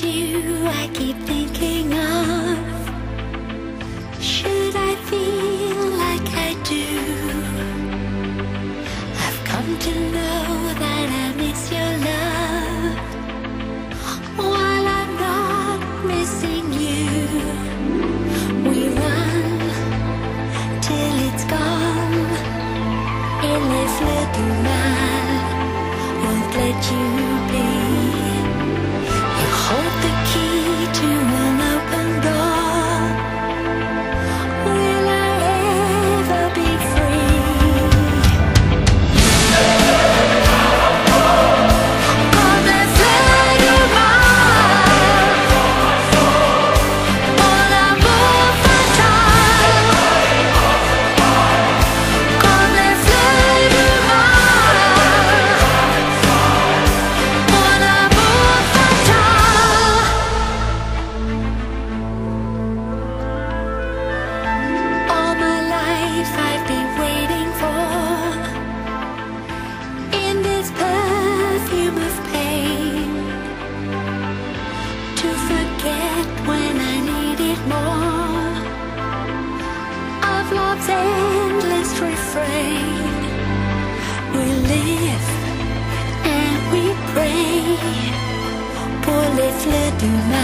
You I keep thinking of? Should I feel like I do? I've come to know that I miss your love while I'm not missing you. We run till it's gone. Les fleurs du mal won't let you soltei les fleurs